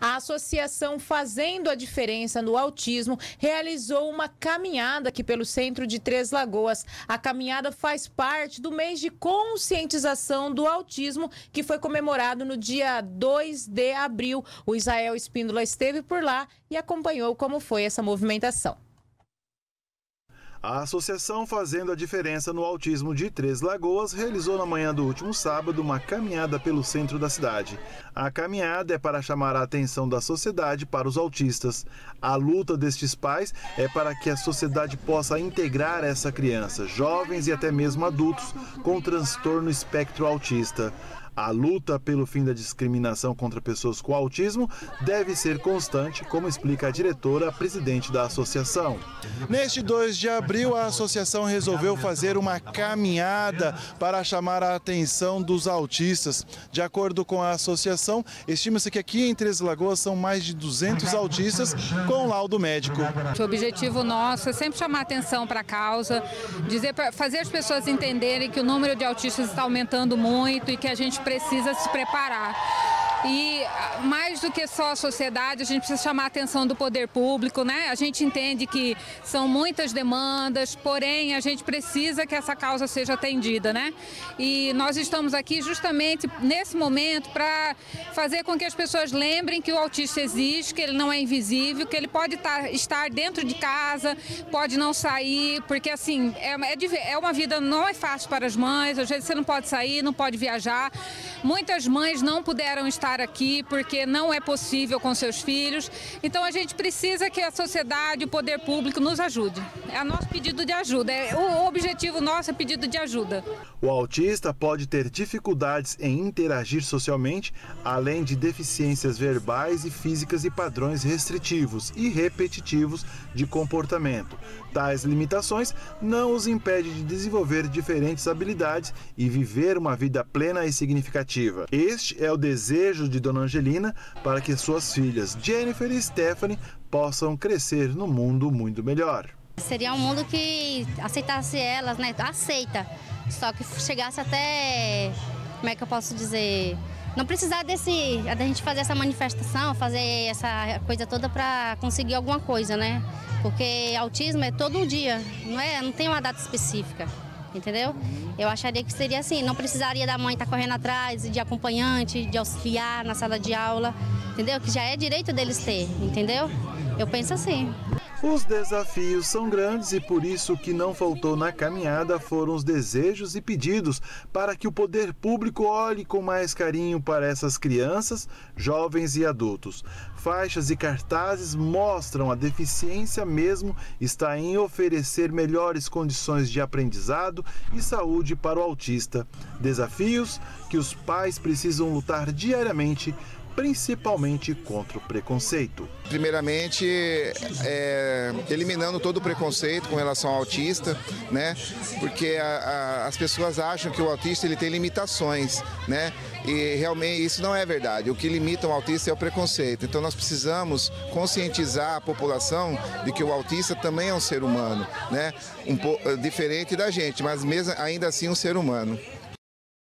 A Associação Fazendo a Diferença no Autismo realizou uma caminhada aqui pelo centro de Três Lagoas. A caminhada faz parte do mês de conscientização do autismo, que foi comemorado no dia 2 de abril. O Israel Espíndola esteve por lá e acompanhou como foi essa movimentação. A Associação Fazendo a Diferença no Autismo de Três Lagoas realizou na manhã do último sábado uma caminhada pelo centro da cidade. A caminhada é para chamar a atenção da sociedade para os autistas. A luta destes pais é para que a sociedade possa integrar essa criança, jovens e até mesmo adultos com transtorno espectro autista. A luta pelo fim da discriminação contra pessoas com autismo deve ser constante, como explica a diretora presidente da associação. Neste 2 de abril, a associação resolveu fazer uma caminhada para chamar a atenção dos autistas. De acordo com a associação, estima-se que aqui em Três Lagoas são mais de 200 autistas com laudo médico. O objetivo nosso é sempre chamar atenção para a causa, dizer, fazer as pessoas entenderem que o número de autistas está aumentando muito e que a gente precisa se preparar. E mais do que só a sociedade, a gente precisa chamar a atenção do poder público, né? A gente entende que são muitas demandas, porém a gente precisa que essa causa seja atendida, né? E nós estamos aqui justamente nesse momento para fazer com que as pessoas lembrem que o autista existe, que ele não é invisível, que ele pode estar dentro de casa, pode não sair, porque assim, é, é, é uma vida, não é fácil para as mães, às vezes você não pode sair, não pode viajar. Muitas mães não puderam estar estar aqui porque não é possível com seus filhos. Então a gente precisa que a sociedade, o poder público nos ajude. É nosso pedido de ajuda. É, o objetivo nosso é pedido de ajuda. O autista pode ter dificuldades em interagir socialmente, além de deficiências verbais e físicas e padrões restritivos e repetitivos de comportamento. Tais limitações não os impedem de desenvolver diferentes habilidades e viver uma vida plena e significativa. Este é o desejo de Dona Angelina para que suas filhas Jennifer e Stephanie possam crescer no mundo muito melhor. Seria um mundo que aceitasse elas, né? Aceita só que chegasse até, como é que eu posso dizer, não precisar desse, da gente fazer essa manifestação, fazer essa coisa toda para conseguir alguma coisa, né? Porque autismo é todo dia, não é? Não tem uma data específica, entendeu? Eu acharia que seria assim, não precisaria da mãe estar tá correndo atrás, de acompanhante, de auxiliar na sala de aula, entendeu? Que já é direito deles ter, entendeu? Eu penso assim. Os desafios são grandes e por isso o que não faltou na caminhada foram os desejos e pedidos para que o poder público olhe com mais carinho para essas crianças, jovens e adultos. Faixas e cartazes mostram a deficiência mesmo está em oferecer melhores condições de aprendizado e saúde para o autista. Desafios que os pais precisam lutar diariamente principalmente contra o preconceito. Primeiramente, é, eliminando todo o preconceito com relação ao autista, né? Porque a, a, as pessoas acham que o autista ele tem limitações, né? E realmente isso não é verdade. O que limita o autista é o preconceito. Então nós precisamos conscientizar a população de que o autista também é um ser humano, né? Um diferente da gente, mas mesmo ainda assim um ser humano.